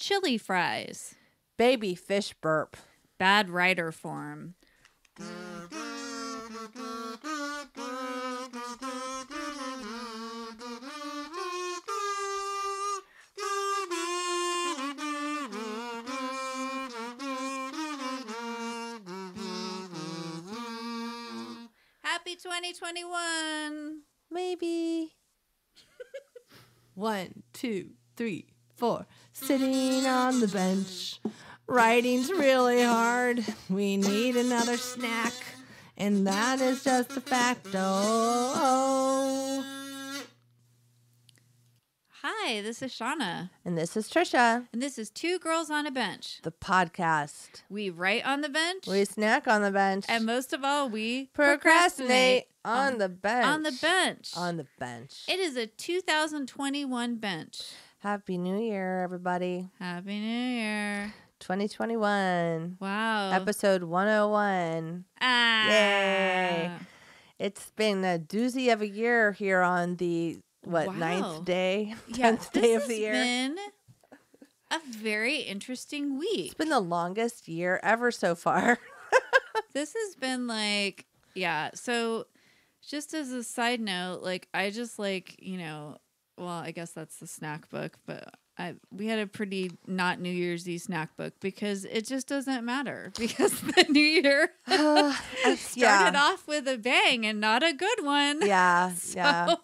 chili fries, Baby fish burp. bad writer form. Happy 2021. Maybe. One, two, three, four. Sitting on the bench. Writing's really hard. We need another snack. And that is just a fact. Oh, oh. Hi, this is Shauna, And this is Trisha, and this is Two Girls on a Bench. the podcast. We write on the bench, We snack on the bench. and most of all, we procrastinate on the bench. on the bench. On the bench. It is a 2021 bench. Happy New Year, everybody. Happy New Year. 2021. Wow. Episode 101. ah. Yay. It's been a doozy of a year here on the what Wow. ninth day, Yeah, tenth day of the year. been a very interesting week. It's been the longest year ever so far. this has been like yeah so just as a side note like i just like you know well i guess that's the snack book but I, we had a pretty not New Year's Eve snack book because it just doesn't matter because the New Year Uh, started yeah, off with a bang and not a good one. yeah, yeah.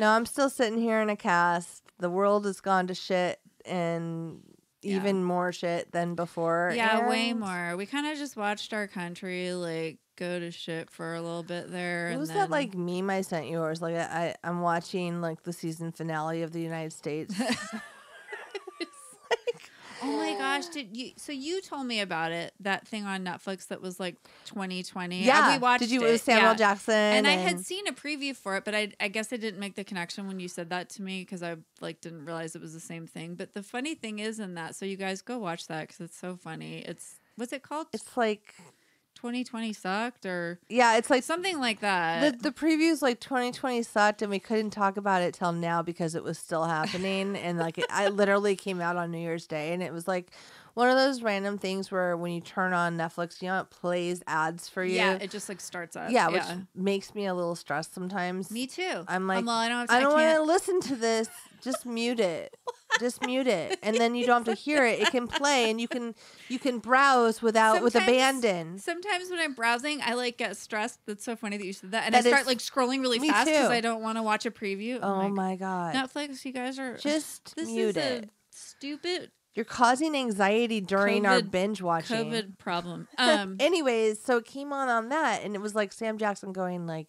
No, I'm still sitting here in a cast. The world has gone to shit and Yeah. even more shit than before. yeah, way more. We kind of just watched our country like go to shit for a little bit there. What and was then, that like meme I sent you? Or was like I, I'm watching like the season finale of the United States. Oh my gosh! Did you? So you told me about it. That thing on Netflix that was like 2020. And yeah, we watched did you? it. It was Samuel yeah. Jackson, And I had seen a preview for it, but I, I guess I didn't make the connection when you said that to me because I like didn't realize it was the same thing. But the funny thing is in that, so you guys go watch that because it's so funny. It's what's it called? It's like 2020 sucked or yeah, it's like something like that. the the previews like 2020 sucked, and we couldn't talk about it till now because it was still happening, and like it, I literally came out on New Year's Day, and it was like one of those random things where when you turn on Netflix, you know, it plays ads for you. yeah, it just like starts up. yeah, which makes me a little stressed sometimes. me too. I'm like, well, I don't. I don't want to listen to this. Just mute it. Just mute it, and then you don't have to hear it. It can play, and you can you can browse without with abandon. Sometimes when I'm browsing, I like get stressed. That's so funny that you said that, and That I start like scrolling really fast because. I don't want to watch a preview. Oh my god! Netflix, you guys are Just this mute is it. a stupid You're causing anxiety during our COVID- binge watching. COVID problem. Um, Anyways, so it came on on that, and it was like Sam Jackson going like,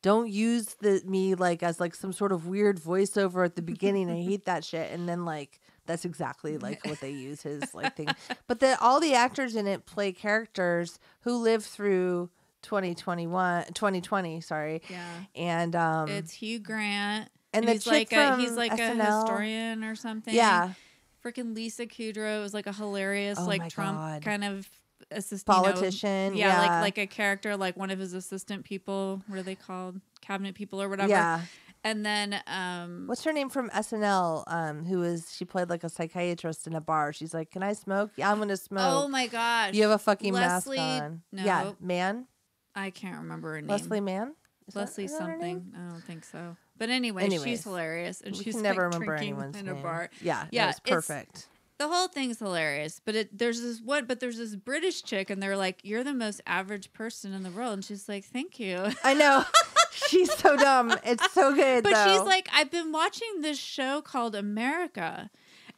"Don't use the me like as like some sort of weird voiceover at the beginning. I hate that shit." And then like that's exactly like what they use his like thing. But the all the actors in it play characters who live through 2021 2020 sorry yeah, and um it's Hugh Grant, and the he's like a he's like a historian or something. yeah freaking Lisa Kudrow was like a hilarious Oh like Trump God. kind of assistant you know, politician yeah, yeah like like a character, like one of his assistant people. What are they called? Cabinet people or whatever. yeah And then um What's her name from SNL? Um, who is she played like a psychiatrist in a bar? She's like, "Can I smoke? Yeah, I'm gonna smoke." Oh my gosh. you have a fucking Leslie- mask on. no. Yeah, man, I can't remember her name. Leslie Mann. Is Leslie is that her something. I don't think so. But anyway, Anyways, she's hilarious and she's can never like, remember anyone's in name. a bar. Yeah, Yeah, it's perfect. The whole thing's hilarious, but it there's this what but there's this British chick and they're like, You're the most average person in the world and she's like, Thank you. I know. she's so dumb. It's so good. But she's like, I've been watching this show called America.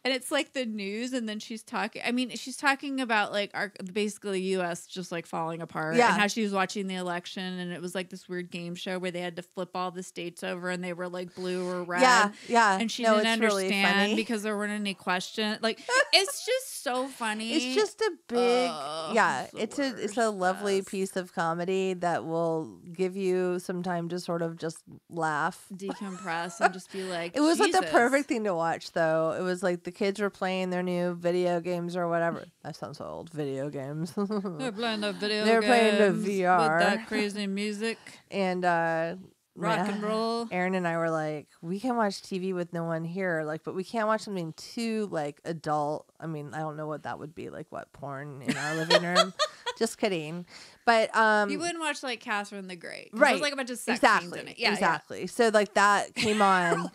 And it's like the news, and then she's talking. I mean, she's talking about like our basically U.S. just like falling apart, Yeah. and how she was watching the election, and it was like this weird game show where they had to flip all the states over, and they were like blue or red. yeah, yeah. and she no, didn't it's really understand because there weren't any questions. Like, it's just so funny. It's just a big, Oh, yeah. it's It's a it's a lovely Yes. piece of comedy that will give you some time to sort of just laugh. decompress and just be like. It was like the perfect thing to watch, though. It was like the kids were playing their new video games or whatever. That sounds so old. Video games. They're playing the video. They're playing the VR. with that crazy music. and uh rock Yeah. and roll. Aaron and I were like, we can watch TV with no one here, like, but we can't watch something too like adult. I mean, I don't know what that would be, like what porn in our living room. Just kidding, but um, You wouldn't watch like Catherine the Great. right? There's like a bunch of sex exactly, scenes in it. Yeah, exactly. So like that came on.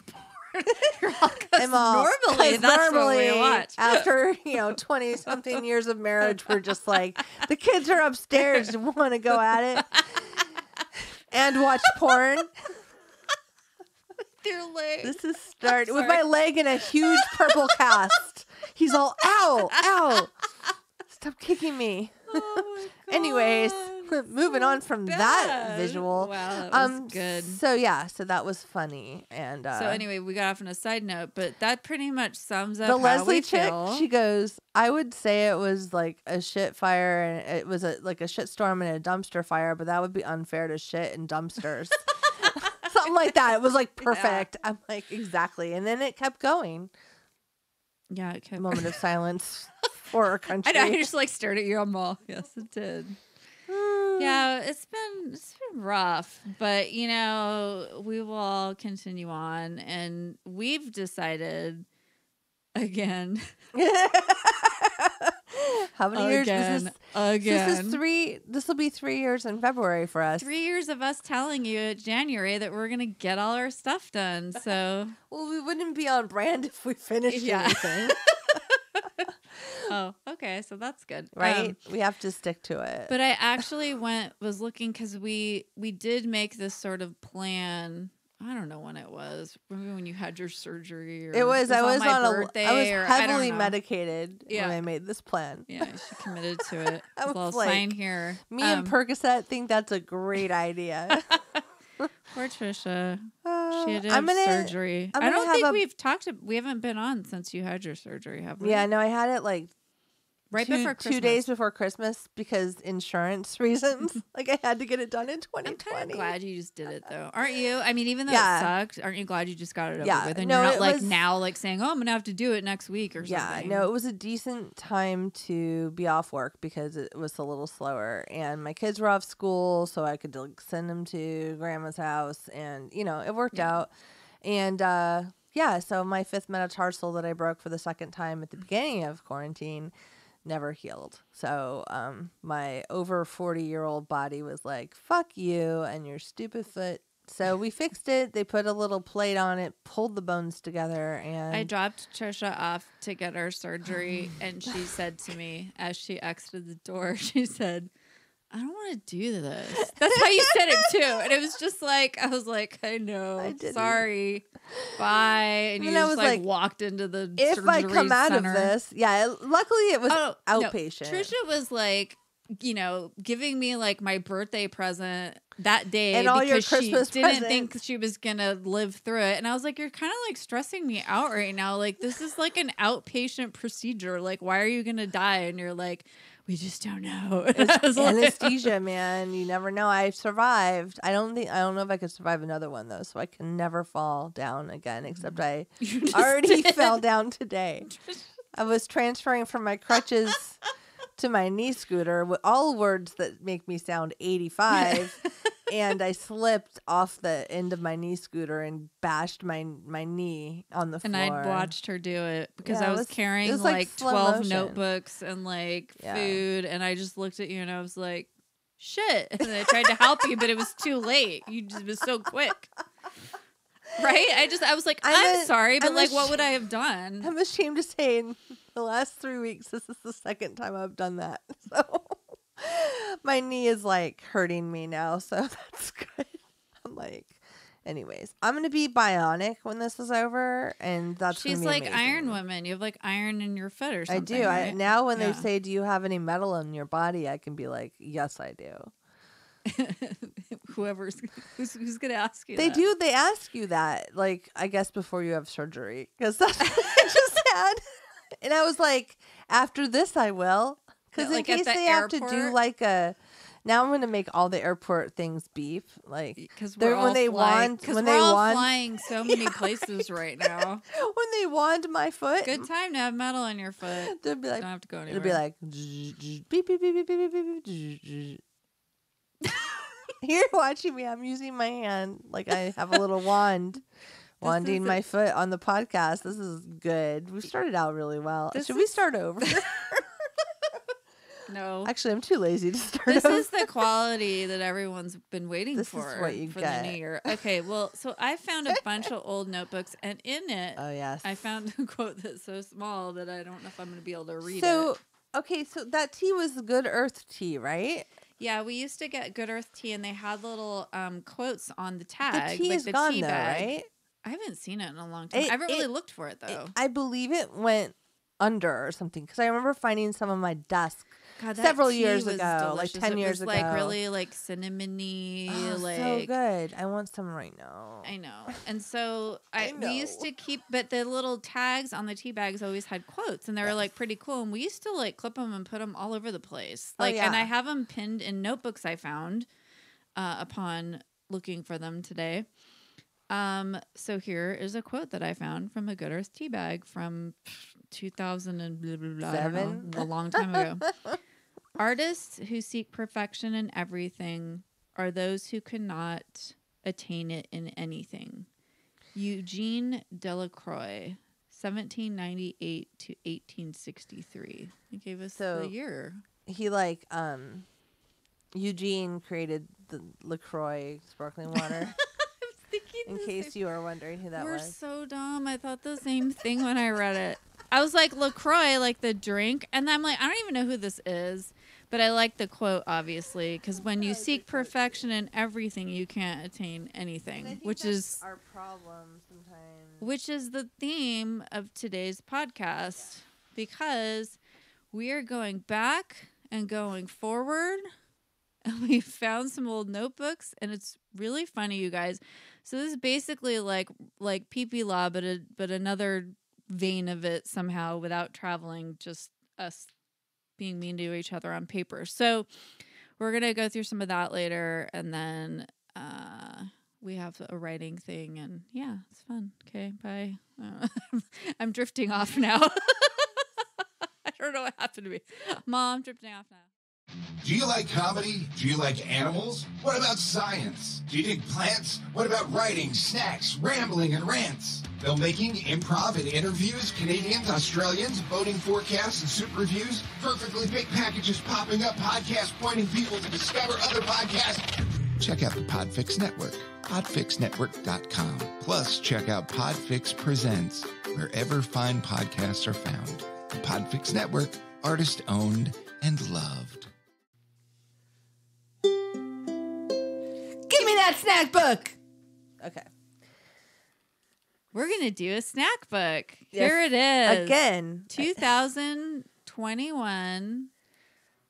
I'm all- normally that's what we normally, watch. after you know twenty something years of marriage. We're just like the kids are upstairs and want to go at it and watch porn. They're like, This is start with my leg in a huge purple cast. He's all ow, ow. Stop kicking me. oh Anyways, moving on from that visual. Wow, that was Um good. So yeah, so that was funny and uh so anyway, we got off on a side note, but that pretty much sums up the Leslie chick, feel. she goes, I would say it was like a shit fire and it was a like a shit storm and a dumpster fire, but that would be unfair to shit in dumpsters. Something like that. It was like perfect. I'm like, exactly. And then it kept going. yeah, it kept, Moment of silence for our I country. know. I just like stared at you. I'm all yes, it did. Mm. Yeah, it's been it's been rough, but you know we will all continue on, and we've decided again, How many years? again, This is, again. this is three. This will be three years in February for us. Three years of us telling you at January that we're gonna get all our stuff done. So, Well, we wouldn't be on brand if we finished Yeah. anything, oh, okay, so that's good, right? Um, we have to stick to it. but I actually went was looking because we we did make this sort of plan. I don't know when it was. Maybe when you had your surgery. Or It was. I was my on birthday. a. I was or, I heavily medicated Yeah. when I made this plan. Yeah, she committed to it. I was like, sign here. Me Um, and Percocet think that's a great idea. Poor Trisha. She had to I'm have gonna- surgery. I'm I gonna don't think a- we've talked. To, we haven't been on since you had your surgery, have we? Yeah, no, I had it like right two, before Christmas. two days before Christmas because insurance reasons. like I had to get it done in I'm 2020. kind of glad you just did it though, aren't you? I mean, even though Yeah. it sucked, aren't you glad you just got it over Yeah, with? And no, you're not it like was- now like saying, "Oh, I'm gonna have to do it next week" or Yeah, something. Yeah, no, it was a decent time to be off work because it was a little slower, and my kids were off school, so I could like send them to grandma's house, and you know it worked Yeah. out. And uh, yeah, so my fifth metatarsal that I broke for the second time Mm. at the beginning of quarantine never healed. So um, my over forty year old body was like, "Fuck you and your stupid foot." So we fixed it. They put a little plate on it, pulled the bones together, and I dropped Trisha off to get her surgery, and she said to me as she exited the door, she said, I don't want to do this. That's how you said it too. And it was just like, I was like, I know. I sorry. Bye. And you And I just was like, like, walked into the if I come out center. of this, yeah. Luckily, it was Oh, no. outpatient. Trisha was like, you know, giving me like my birthday present that day And all your because Christmas she didn't think she was gonna live through it. And I was like, you're kind of like stressing me out right now. Like this is like an outpatient procedure. Like why are you gonna die? And you're like, we just don't know. And I was like- anesthesia, man. You never know. I survived. I don't think I don't know if I could survive another one though. So I can never fall down again. Except mm. I already did. fell down today. I was transferring from my crutches to my knee scooter with all words that make me sound 85 and I slipped off the end of my knee scooter and bashed my my knee on the And floor. And I'd watched her do it because Yeah, I was, was- carrying was like like, 12 motion. notebooks and like Yeah. food. And I just looked at you and I was like, shit. And I tried to help you, but it was too late. You just was so quick. Right? I just, I was like, I'm I'm, a- sorry, but I'm like, what would I have done? I'm ashamed to say in the last three weeks, this is the second time I've done that. So my knee is like hurting me now. So that's good. I'm like, anyways, I'm going to be bionic when this is over. And that's She's like amazing. Iron Woman. You have like iron in your foot or I something. do. I, right? now, when Yeah. they say, Do you have any metal in your body? I can be like, Yes, I do. Whoever's, who's, who's going to ask you They that? do. They ask you that, like, I guess before you have surgery, because that's what I just had. And I was like, after this, I will. Because in Like, case the they have to do like a. Now I'm going to make all the airport things beef. Like, Because when all they flying, want- 'cause when we're they all want- flying so many places right now. when they wand my foot, Good time to have metal on your foot. they'll be like, Don't have to go anywhere. it'll be like, beep, beep, beep, beep, beep, beep, beep, You're watching me. I'm using my hand like I have a little wand. Wanding my foot on the podcast. This is good. We started out really well. Should we start over? No. Actually, I'm too lazy to start This is the quality that everyone's been waiting This is for what you for get. the new year. Okay, well, so I found a bunch of old notebooks, and in it, oh yes. I found a quote that's so small that I don't know if I'm going to be able to read so it. So, okay, so that tea was Good Earth tea, right? Yeah, we used to get Good Earth tea, and they had little um, quotes on the tag. the tea like is the gone tea though, bag. right? I haven't seen it in a long time. It- I haven't really it- looked for it It- though. I believe it went under or something because I remember finding some on my desk. God, several years ago, like 10 It years was, Like really like cinnamony, Oh, like so good. I want some right now. I know. And so I I, we used to keep, but the little tags on the tea bags always had quotes, and they were like pretty cool. And we used to like clip them and put them all over the place. Oh, Like, and I have them pinned in notebooks I found uh, upon looking for them today. Um, so here is a quote that I found from a Good Earth tea bag from 2000 and blah, blah, blah, I know, a long time ago. Artists who seek perfection in everything are those who cannot attain it in anything. Eugene Delacroix, 1798 to 1863. He gave us So- the year. He like um Eugene created the LaCroix sparkling water. In case you are wondering who that We're was. so dumb. I thought the same thing when I read it. I was like LaCroix, like the drink, and I'm like, I don't even know who this is, but I like the quote obviously because when you seek perfection in everything, you can't attain anything, which is our problem sometimes. which is the theme of today's podcast. Because we are going back and going forward and we found some old notebooks and it's really funny you guys. So this is basically like like pee law but a, but another vein of it somehow without traveling just us being mean to each other on paper. So we're gonna go through some of that later and then uh we have a writing thing and yeah it's fun. Okay bye. Uh, i'm drifting off now. I don't know what happened to me. Mom drifting off now Do you like comedy? Do you like animals? What about science? Do you dig plants? What about writing, snacks, rambling, and rants? Filmmaking, improv, and interviews? Canadians, Australians, voting forecasts and super reviews? Perfectly baked packages popping up, podcasts pointing people to discover other podcasts? Check out the Podfix Network, podfixnetwork.com. Plus, check out Podfix Presents, wherever fine podcasts are found. The Podfix Network, artist owned and loved. Snack book. Okay. we're gonna do a snack book Yes, here it is Again. 2021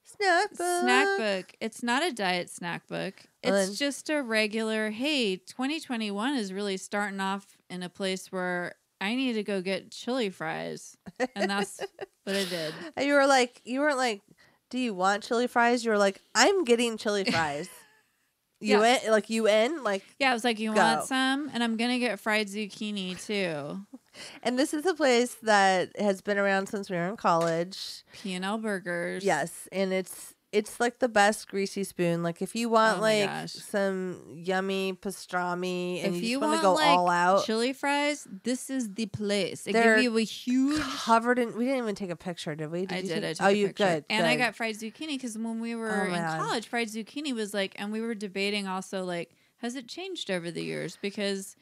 Snack book. snack book. It's not a diet snack book. It's just a regular, hey, 2021 is really starting off in a place where I need to go get chili fries. And that's what I did. And you were like, you weren't like, do you want chili fries? You were like, I'm getting chili fries. You Yeah. in? Like you in? Like, Yeah, I was like, you Go. want some? And I'm going to get fried zucchini too. and this is a place that has been around since we were in college. P&L Burgers. Yes, and it's it's like the best greasy spoon. Like if you want Oh my like gosh. some yummy pastrami and If you, want to go like all out, chili fries, this is the place. They They're give you a huge covered in. We didn't even take a picture, did we? I you did. take- I took oh, a you picture. good. And I good. got fried zucchini because when we oh were Oh, in man. college, fried zucchini was like, and we were debating also like, has it changed over the years? Because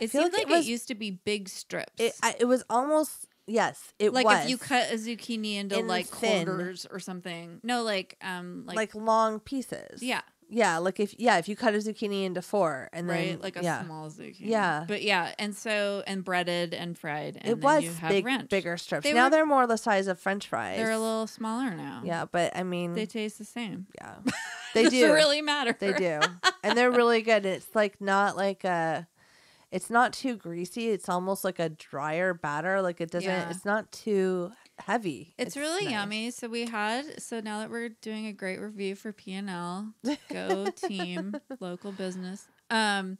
it feel seemed like like, it it, was- used to be big strips. It, I, it was almost yes. It like was if you cut a zucchini into In like thin. quarters or something. No, like um, like, like, long pieces. yeah, yeah. Like if yeah, if you cut a zucchini into four and then right, like a yeah, small zucchini. Yeah. but yeah, and so and breaded and fried. And it then was you have big, ranch. bigger strips. They now were- they're more the size of French fries. They're a little smaller now. yeah, but I mean, they taste the same. yeah, they do. Really matter. They do. and they're really good. It's like not like a it's not too greasy. It's almost like a drier batter. Like it doesn't Yeah. it's not too heavy. It's, really nice. yummy. So we had so now that we're doing a great review for P&L, go team, local business. Um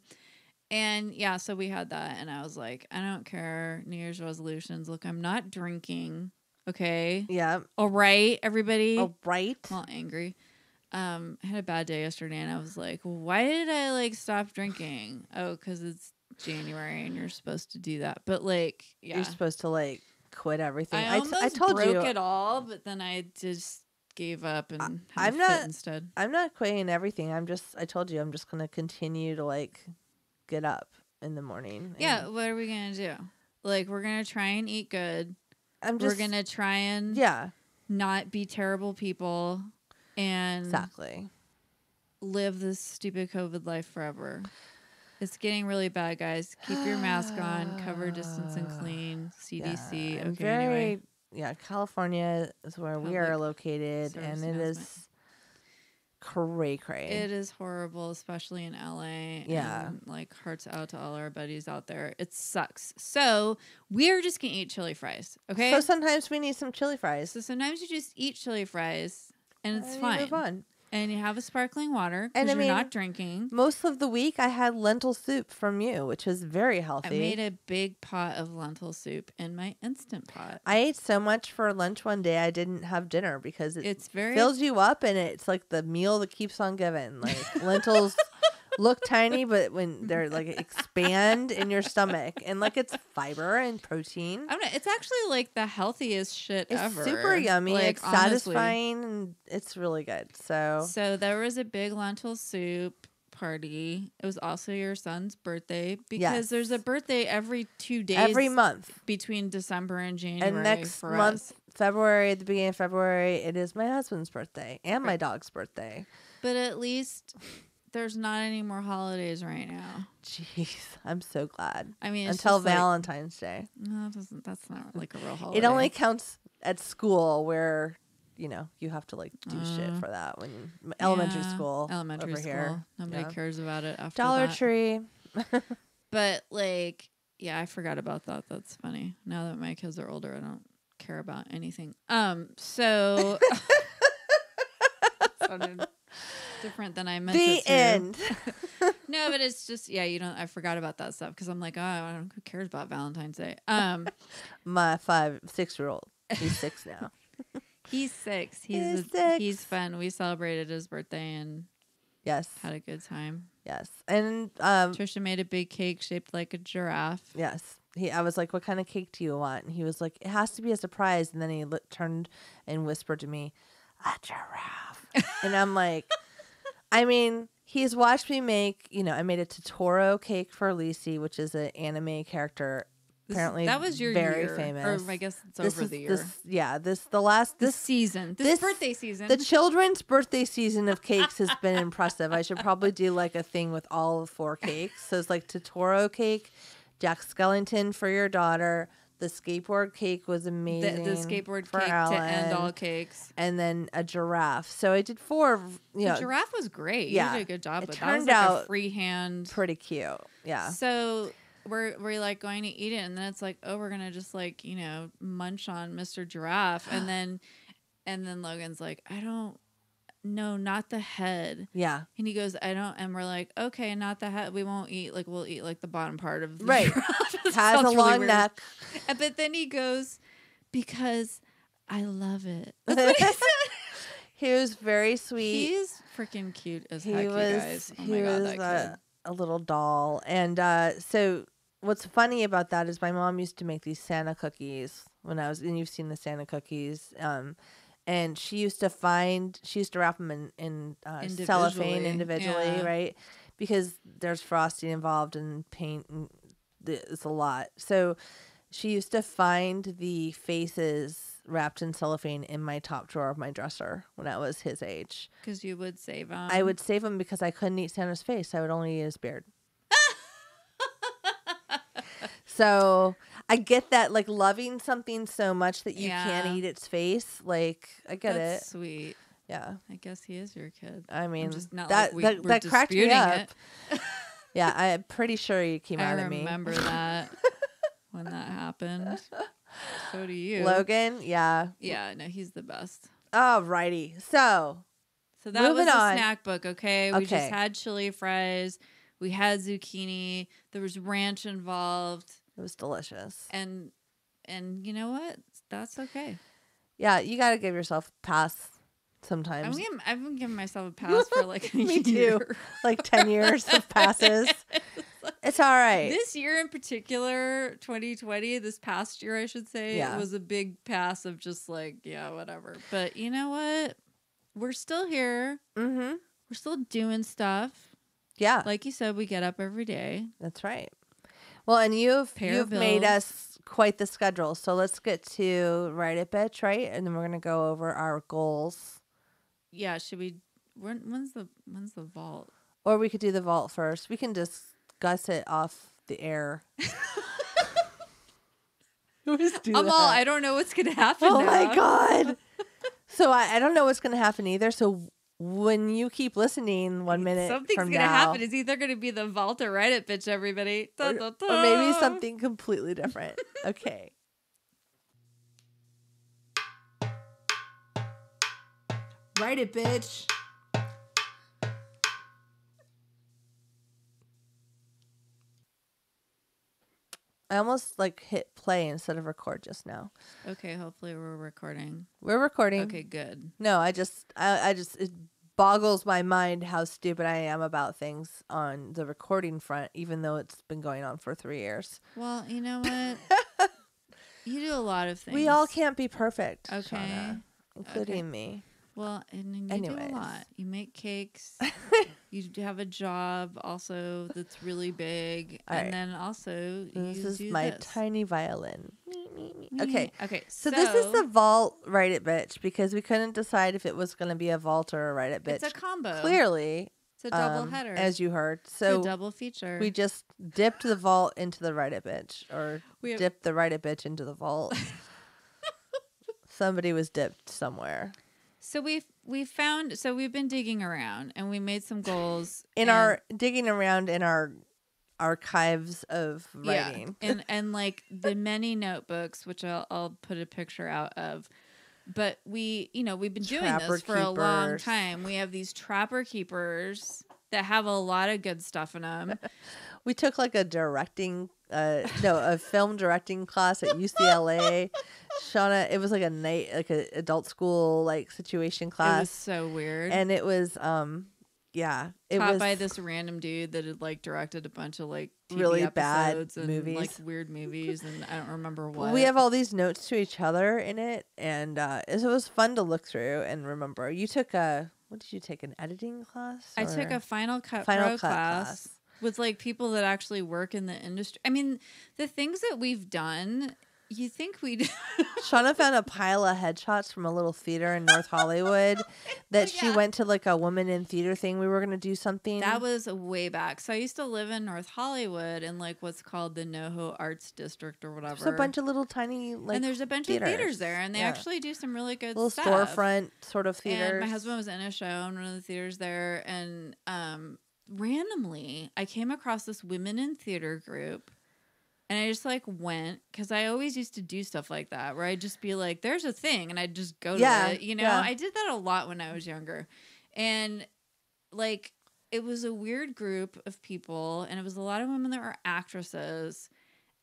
and yeah, so we had that and I was like, I don't care New Year's resolutions. Look, I'm not drinking. Okay. Yeah. All right, everybody. All right. I'm all angry. um, I had a bad day yesterday, and I was like, "Why did I like stop drinking?" Oh, because it's January, and you're supposed to do that. But like, yeah, You're supposed to like quit everything. I I, almost told broke you it all, but then I just gave up and had I'm not- instead. I'm not quitting everything. I'm just I told you I'm just gonna continue to like get up in the morning. Yeah, what are we gonna do? Like, we're gonna try and eat good. I'm just we're gonna try and yeah not be terrible people and exactly. live this stupid COVID life forever. It's getting really bad, guys. Keep your mask on, cover distance and clean, CDC. Yeah, okay, very anyway. yeah. California is where we are located, and it is cray cray. It is horrible, especially in LA. Yeah. and, like hearts out to all our buddies out there. It sucks. So we're just gonna eat chili fries. Okay. So sometimes we need some chili fries. So sometimes you just eat chili fries and it's and fine. Move on. And you have a sparkling water And because you're mean, not drinking. Most of the week, I had lentil soup from you, which was very healthy. I made a big pot of lentil soup in my instant pot. I ate so much for lunch one day, I didn't have dinner because it It's very fills you up, and it's like the meal that keeps on giving. Like lentils look tiny, but when they're like expand in your stomach, and like it's fiber and protein. I don't. It's actually like the healthiest shit It's ever. super yummy. Like, it's honestly. satisfying, and it's really good. So So there was a big lentil soup party. It was also your son's birthday because Yes. there's a birthday every two days every month, between December and January. and next month, us. February, at the beginning of February, it is my husband's birthday and my dog's birthday. But at least there's not any more holidays right now. Jeez, I'm so glad. I mean, it's Until just like- Valentine's Day. no, that doesn't. That's not like a real holiday. It only counts at school where you know you have to like do shit Uh, for that when you, elementary Yeah, school elementary over school. here Nobody yeah. cares about it after Dollar that. Tree. But like, yeah, I forgot about that. That's funny. Now that my kids are older, I don't care about anything. Um, so different than I meant The end. No, but it's just yeah, you don't. I forgot about that stuff because I'm like, oh, I don't. Who cares about Valentine's Day? Um, My five six year old. He's six now. he's six. He's He's a- six. he's fun. We celebrated his birthday and Yes. had a good time. Yes. And um Trisha made a big cake shaped like a giraffe. yes. He I was like, "What kind of cake do you want?" And he was like, "It has to be a surprise." And then he li- turned and whispered to me, "A giraffe." and I'm like, I mean, he's watched me make, you know, I made a Totoro cake for Lisi, which is an anime character This- apparently that was your very year, famous. or I guess it's this over is the year. this yeah, this the last this this season, this, this- birthday season. the children's birthday season of cakes has been impressive. I should probably do like a thing with all four cakes. So it's like Totoro cake, Jack Skellington for your daughter. The skateboard cake was amazing. the skateboard for cake to end all cakes. and then a giraffe. So I did four. You The know, giraffe was great. yeah, you did a good job. it But that was turned like out a freehand. pretty cute. Yeah. So we're we're like going to eat it, and then it's like, oh, we're gonna just like you know munch on Mr. Giraffe, and then and then Logan's like, I don't. No, not the head. Yeah. And he goes, I don't. And we're like, okay, not the head. We won't eat. Like, we'll eat like the bottom part of the Right. Has a long weird. neck. And- But then he goes, because I love it. He he was very sweet. He's freaking cute as he heck, was you guys. Oh he my god, was that kid. a little doll and uh so what's funny about that is my mom used to make these santa cookies when i was and you've seen the santa cookies um and she used to find she used to wrap them in, in uh, cellophane Individually, yeah. right because there's frosting involved and paint and th- it's a lot so she used to find the faces wrapped in cellophane in my top drawer of my dresser when i was his age Because you would save him. I would save him because I couldn't eat Santa's face. I would only eat his beard. so I get that, like loving something so much that you Yeah. can't eat its face. Like I get That's it. sweet. Yeah. I guess he is your kid. I mean, that like we- that, that cracked me up. yeah, I'm pretty sure you came I out of me. remember that when that happened. So do you. Logan, yeah. Yeah, no, he's the best. Alrighty. So So that Moving was a on. snack book, okay? We Okay. just had chili fries. We had zucchini. There was ranch involved. It was delicious. And and you know what? That's okay. Yeah, you gotta give yourself a pass sometimes. I'm giving, I've been giving myself a pass for like a Me too. like 10 years of passes. It's all right. This year in particular, 2020, this past year, I should say, Yeah. was a big pass of just like, yeah, whatever. But you know what? We're still here. mm-hmm. We're still doing stuff. Yeah, Like you said, we get up every day. that's right. Well, and you've you've made us quite the schedule. So let's get to write it, bitch, right? And then we're gonna go over our goals, Yeah, should we? When, when's the when's the vault? or we could do the vault first. We can discuss it off the air. We always do uh, I'm that. all. I don't know what's gonna happen. Oh now. my god. so I, I don't know what's gonna happen either. So when you keep listening one minute Something's from gonna now, happen. It's either gonna be the vault or write it, bitch. Everybody, Da, or, da, or maybe something completely different. okay. Write it, bitch. I almost like hit play instead of record just now. Okay, hopefully we're recording. We're recording. Okay, good. No, I just, I, I just, it boggles my mind how stupid I am about things on the recording front, even though it's been going on for three years. Well, you know what? you do a lot of things. We all can't be perfect, Okay. Shauna, including me. Well, and you Anyways. do a lot. You make cakes. you have a job also that's really big, All and right. then also This you is my this. tiny violin. Okay. Okay. So, this is the vault, write it, bitch, because we couldn't decide if it was going to be a vault or a write it, bitch. It's a combo. Clearly, It's a double um, header. as you heard. It's So a double feature. we just dipped the vault into the write it, bitch, or We have- dipped the write it, bitch into the vault. Somebody was dipped somewhere. So we we found so we've been digging around and we made some goals in our digging around in our archives of writing. Yeah, and and like the many notebooks, which I'll I'll put a picture out of. But we, you know, we've been doing Trapper this for a long time. We have these trapper keepers that have a lot of good stuff in them. We took like a directing, uh, no, a film directing class at UCLA. Shauna, it was like a night, like a adult school like situation class. It was so weird. and it was, um, yeah, it Taught was by this random dude that had like directed a bunch of like TV Really bad episodes and movies. like weird movies, and I don't remember what. We have all these notes to each other in it, and uh, it was fun to look through and remember. You took a what did you take? An editing class? I took a Final Cut Final Pro Cut class, class. With like people that actually work in the industry. I mean, the things that we've done, you think we'd Shauna found a pile of headshots from a little theater in North Hollywood that she went to like a woman in theater thing. We were gonna do something. That was way back. So I used to live in North Hollywood in like what's called the NoHo Arts District or whatever. There's a bunch of little tiny like and there's a bunch of theaters there, and they Yeah. actually do some really good little stuff. storefront sort of theaters. And my husband was in a show in one of the theaters there, and um, randomly I came across this women in theater group, and I just like went because I always used to do stuff like that where I'd just be like, "There's a thing," and I'd just go to Yeah, it. You know, yeah. I did that a lot when I was younger, and like it was a weird group of people, and it was a lot of women that were actresses.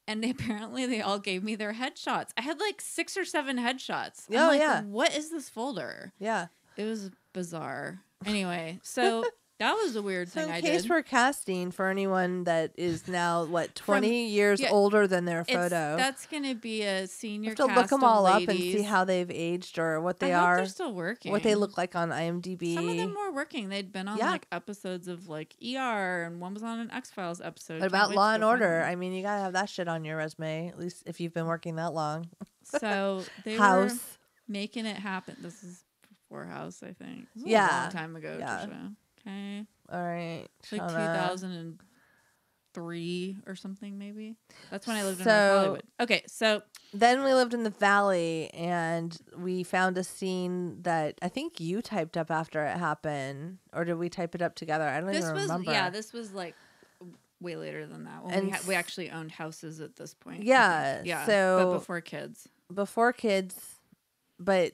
And they, apparently, they all gave me their headshots. I had like six or seven headshots. I'm Oh, like, yeah. What is this folder? yeah. It was bizarre. Anyway, so that was a weird So thing in I case did. we're casting for anyone that is now what From- 20 years yeah, older than their photo, that's going to be a senior have to look them all up and see how they've aged or what they I are, they're still working. what they look like on IMDb. Some of them were working. They'd been on Yeah. like episodes of like ER, and one was on an X Files episode. What about Law and Order? I mean, you gotta have that shit on your resume, at least if you've been working that long. So they were House. making it happen. This is before House, I think. Was a Yeah. long time ago. Yeah. Okay, All right. like Shauna. 2003 or something, maybe. That's when I lived in So- North Hollywood. Okay, so Then we lived in the valley and we found a scene that I think you typed up after it happened. Or did we type it up together? I don't this even was remember. yeah this was like way later than that when And we, ha- we actually owned houses at this point Yeah, yeah so- but before kids Before kids, but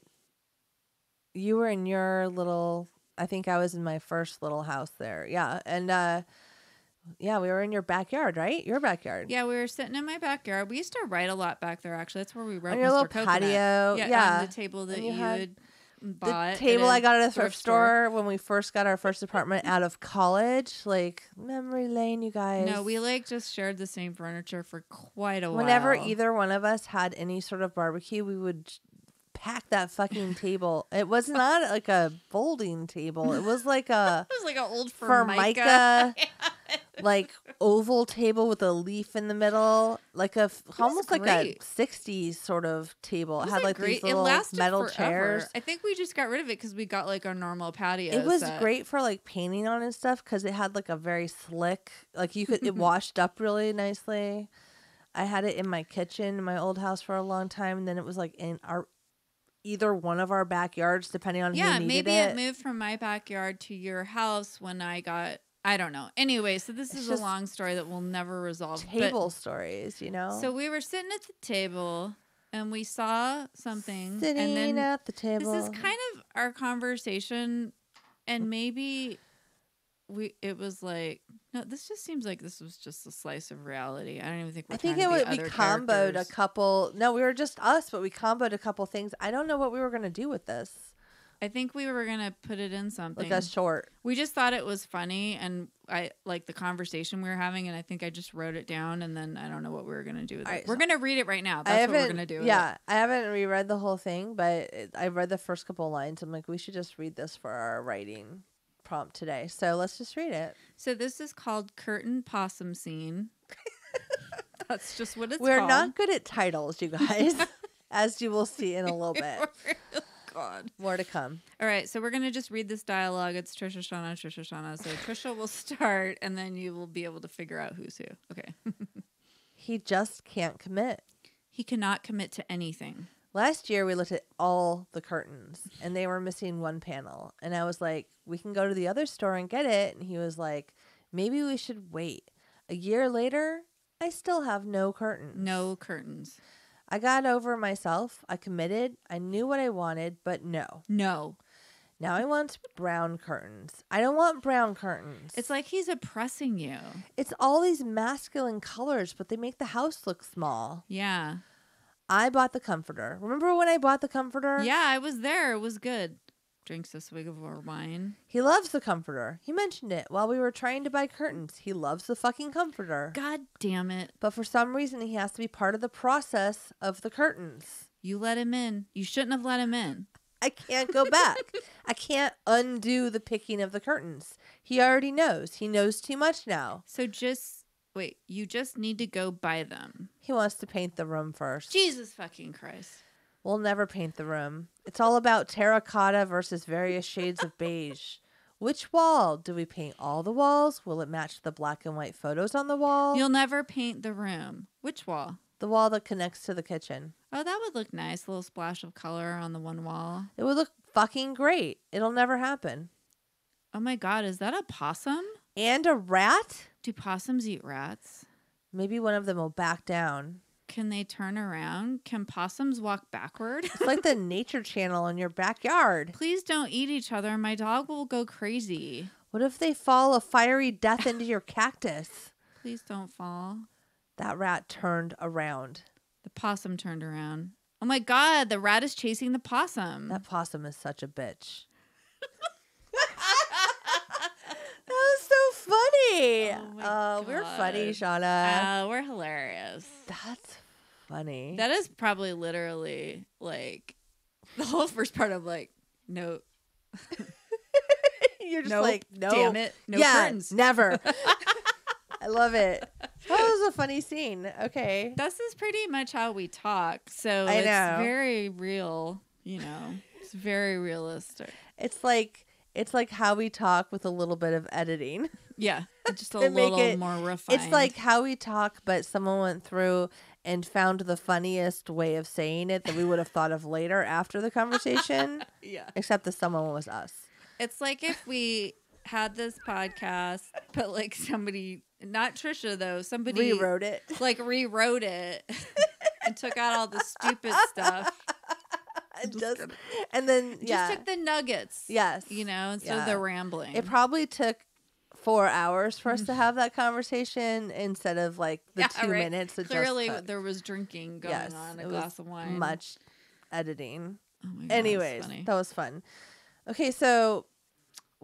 you were in your little I think I was in my first little house there. Yeah. And uh yeah, we were in your backyard, right? Your backyard. yeah we were sitting in my backyard we used to write a lot back there actually that's where we wrote On your Mr. little Coconut. patio, yeah, yeah. the table that And you, you had bought. the table I got at a thrift store when we first got our first apartment out of college. Like memory lane, you guys. No, we like just shared the same furniture for quite a Whenever while. Whenever either one of us had any sort of barbecue, we would pack that fucking table. It was not like a folding table. It was like a it was like an old formica. formica, like oval table with a leaf in the middle, like a almost like a great. '60s sort of table. It, was, had like great. these little metal forever. chairs. I think we just got rid of it because we got like our normal patio. It was set. great for like painting on and stuff because it had like a very slick, like you could it washed up really nicely. I had it in my kitchen in my old house for a long time, and then it was like in our either one of our backyards, depending on Yeah, who needed maybe it. it moved from my backyard to your house when I got. I don't know. Anyway, so this It's is a long story that we'll never resolve. but- Table stories, you know. So we were sitting at the table and we saw something, sitting and then at the table. this is kind of our conversation, and maybe we it was like no, this just seems like this was just a slice of reality. I don't even think we're I think it would we comboed a couple. No, we were just us, but we comboed a couple things. I don't know what we were gonna do with this. I think we were gonna put it in something. Like a short. we just thought it was funny, and I like the conversation we were having, and I think I just wrote it down, and then I don't know what we were gonna do with it. Alright, we're so- gonna read it right now. I That's haven't. what we're gonna do. with it. yeah, I haven't reread the whole thing, but I read the first couple lines. I'm like, we should just read this for our writing prompt today. So let's just read it. So this is called curtain possum scene. That's just what it's We're called. not good at titles, you guys, as you will see in a little bit. God. More to come. All right, so we're gonna just read this dialogue. It's Trisha, Shauna, Trisha, Shauna. So Trisha will start, and then you will be able to figure out who's who. Okay. He just can't commit. he cannot commit to anything. Last year we looked at all the curtains and they were missing one panel. And I was like, we can go to the other store and get it. And he was like, maybe we should wait. A year later, I still have no curtains. No curtains. I got over myself. I committed. I knew what I wanted, but no. No. Now I want brown curtains. I don't want brown curtains. It's like he's oppressing you. it's all these masculine colors, but they make the house look small. Yeah. I bought the comforter. Remember when I bought the comforter? Yeah, I was there. It was good. Drinks a swig of our wine. He loves the comforter. He mentioned it while we were trying to buy curtains. He loves the fucking comforter. God damn it. But for some reason, he has to be part of the process of the curtains. You let him in. You shouldn't have let him in. I can't go back. I can't undo the picking of the curtains. He already knows. He knows too much now. So just wait, you just need to go buy them. He wants to paint the room first. Jesus fucking Christ. We'll never paint the room. It's all about terracotta versus various shades of beige. Which wall? Do we paint all the walls? Will it match the black and white photos on the wall? You'll never paint the room. Which wall? the wall that connects to the kitchen. Oh, that would look nice. A little splash of color on the one wall. It would look fucking great. It'll never happen. Oh my god, is that a possum? And a rat? Do possums eat rats? Maybe one of them will back down. Can they turn around? Can possums walk backward? It's like the nature channel in your backyard. Please don't eat each other. My dog will go crazy. What if they fall a fiery death into your cactus? Please don't fall. That rat turned around. The possum turned around. Oh my god, the rat is chasing the possum. That possum is such a bitch. that was so funny. Oh uh, we're funny. Shauna. Uh, we're hilarious. That's funny. That is probably literally like the whole first part of like no You're just Nope. like, no, Damn it. No yeah, curtains. never. I love it. That was a funny scene. Okay. this is pretty much how we talk. So I it's know. very real, you know. It's very realistic. It's like it's like how we talk with a little bit of editing. Yeah. Just a little it- more refined. It's like how we talk, but someone went through and found the funniest way of saying it that we would have thought of later after the conversation. Yeah. Except that someone was us. It's like if we had this podcast, but like somebody not Trisha though, somebody Rewrote it. like rewrote it and took out all the stupid stuff. And, Just just, and then Just took the nuggets. yes, You know, instead of Yeah. the rambling. It probably took four hours for us to have that conversation instead of like the Yeah, two right. minutes. It Clearly there was drinking going Yes, on, a it glass of wine. much editing. Oh my God, Anyways, that was fun. Okay, so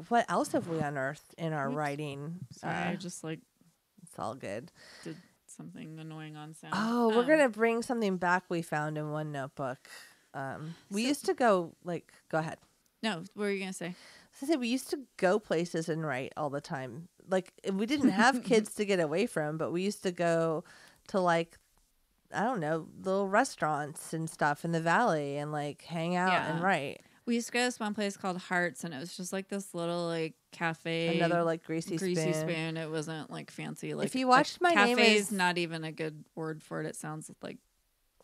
what else have we unearthed in our Oops. writing? Sorry, Uh, I just like it's all good. did something annoying on sound. Oh, we're Um, gonna bring something back we found in one notebook. Um, we So- used to go like, go ahead. No, what were you gonna say? I said we used to go places and write all the time. Like we didn't have kids to get away from, but we used to go to like I don't know, little restaurants and stuff in the valley and like hang out and write. We used to go to this one place called Hearts, and it was just like this little like cafe. Another like greasy, greasy spoon. spoon. It wasn't like fancy. Like if you watched My Name cafe Is- not even a good word for it. It sounds like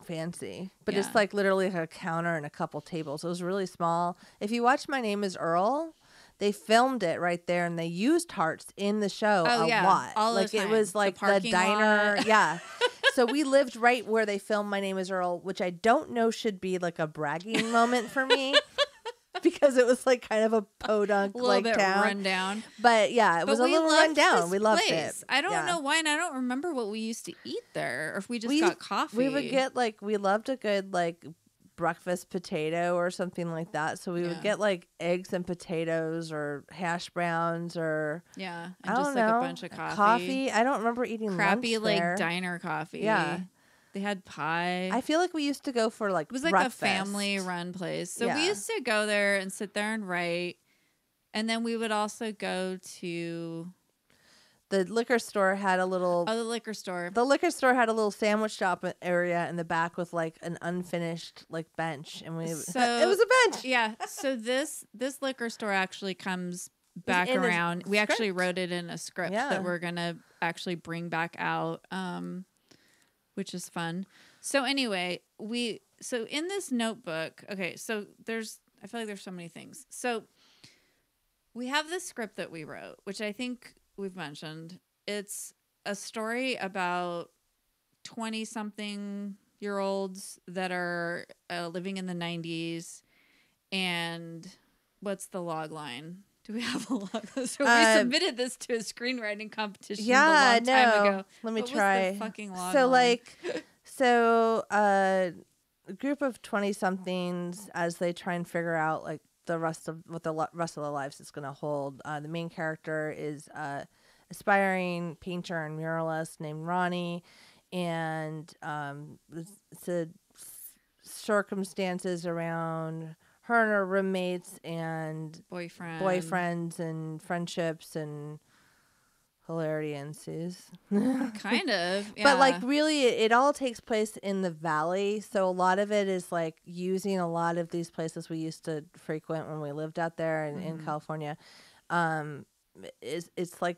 fancy, but Yeah. it's like literally like a counter and a couple tables. It was really small. If you watch My Name Is Earl, they filmed it right there and they used hearts in the show Oh, a yeah, lot. all the like it time. was The like the, parking diner. lot. Yeah. so we lived right where they filmed My Name Is Earl, which I don't know should be like a bragging moment for me. Because it was like kind of a podunk a little like bit town, run down. but yeah, it But was a little loved run down. We loved place. it. I don't Yeah. know why, and I don't remember what we used to eat there, or if we just We- got coffee. We would get like we loved a good like breakfast potato or something like that. So we Yeah. would get like eggs and potatoes or hash browns or yeah, and I don't like know a bunch of coffee. Coffee. I don't remember eating crappy like there. diner coffee. Yeah. They had pie. I feel like we used to go for like It was like a family run place. So Yeah. we used to go there and sit there and write. And then we would also go to The liquor store had a little. oh, the liquor store. the liquor store had a little sandwich shop area in the back with like an unfinished like bench, and we So it was a bench. yeah. So this this liquor store actually comes back around. We actually wrote it in a script Yeah. that we're gonna actually bring back out, um, which is fun. So anyway, we so in this notebook, okay. So there's I feel like there's so many things. So we have this script that we wrote, which I think we've mentioned. It's a story about 20 something year olds that are uh, living in the 90s. And what's the log line? Do we have a line? So we Uh, submitted this to a screenwriting competition Yeah, a long time no. ago. Let me What the try. fucking log so line? like, so uh, a group of twenty somethings as they try and figure out like the rest of what the lo- rest of their lives is going to hold. Uh, the main character is uh, aspiring painter and muralist named Ronnie, and um, it's circumstances around her and her roommates and boyfriend. boyfriends and friendships and hilarity ensues. Kind of. But like really it, it all takes place in the valley. So a lot of it is like using a lot of these places we used to frequent when we lived out there in, in Mhm. California. Um is it's like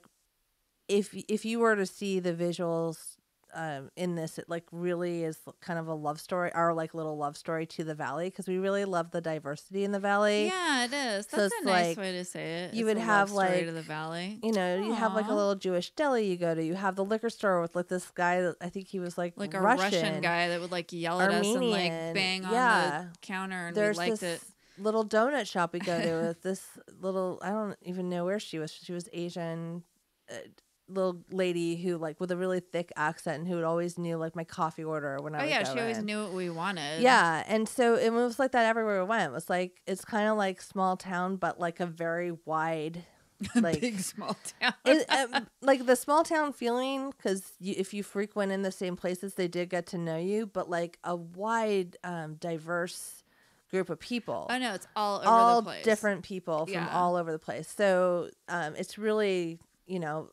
if if you were to see the visuals um, in this, it like really is kind of a love story, our like little love story to the valley because we really love the diversity in the valley. Yeah, it is. So That's it's a nice like, way to say it. you It's would have, like, to the valley. You know, you have like a little Jewish deli you go to. You have the liquor store with like this guy that I think he was like like a Russian, Russian, guy that would like yell at us and like Armenian, bang on yeah. the counter, and There's we liked this it. little donut shop we go to with this little. I don't even know where she was. She was Asian. Little lady who like with a really thick accent and who would always knew like my coffee order when I Oh yeah, she always knew what we wanted. Yeah, and so it was like that everywhere we went. It was like it's kind of like small town, but like a very wide, like big small town. it, um, like the small town feeling because you, if you frequent in the same places they did get to know you but like a wide um, diverse group of people oh no, it's all over all the place. different people from Yeah. all over the place so um, it's really you know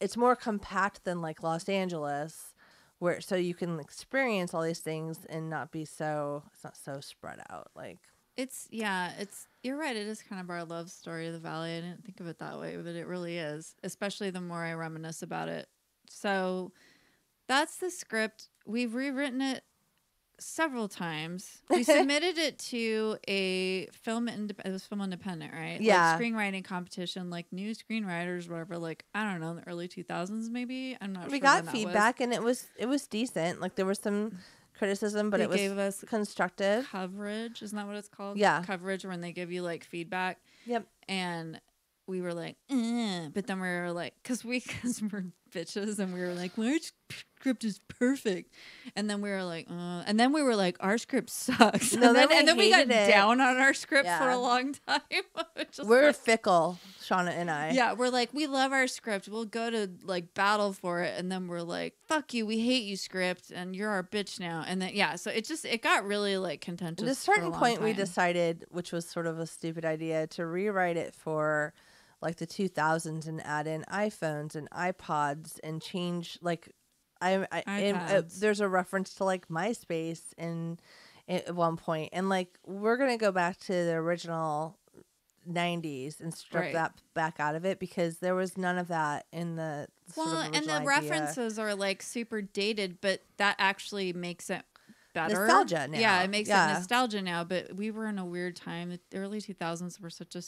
it's more compact than like los angeles where so you can experience all these things and not be so it's not so spread out like It's yeah, it's you're right. It is kind of our love story of the valley. I didn't think of it that way, but it really is. Especially the more I reminisce about it. So that's the script. We've rewritten it several times. We submitted it to a film. Indep- it was film independent, right? Yeah. like screenwriting competition, like new screenwriters, whatever. Like I don't know, in the early two thousands, maybe. I'm not. we sure got when that was. feedback and it was it was decent like there was some criticism but They it was gave us constructive coverage. Isn't that what it's called? Yeah. coverage when they give you like feedback. Yep. and we were like, eh. but then we were like, because we, because we're bitches, and we were like, we're script is perfect. And then we were like, uh, and then we were like, our script sucks. No, and then then, we and then we got it. down on our script for a long time. We're like- fickle, Shauna and I. yeah, we're like, we love our script. We'll go to like battle for it, and then we're like, fuck you, we hate you, script, and you're our bitch now. And then yeah, so it just it got really like contentious. At a certain point, we decided, which was sort of a stupid idea, to rewrite it for like the 2000s and add in iPhones and iPods and change like I, I and, uh, there's a reference to like MySpace in at one point, and like we're gonna go back to the original 90s and strip Right. that back out of it because there was none of that in the sort Well, of and the idea. references are like super dated, but that actually makes it better. Nostalgia Yeah, it makes Yeah. it nostalgia now. But we were in a weird time. The early two thousands were such a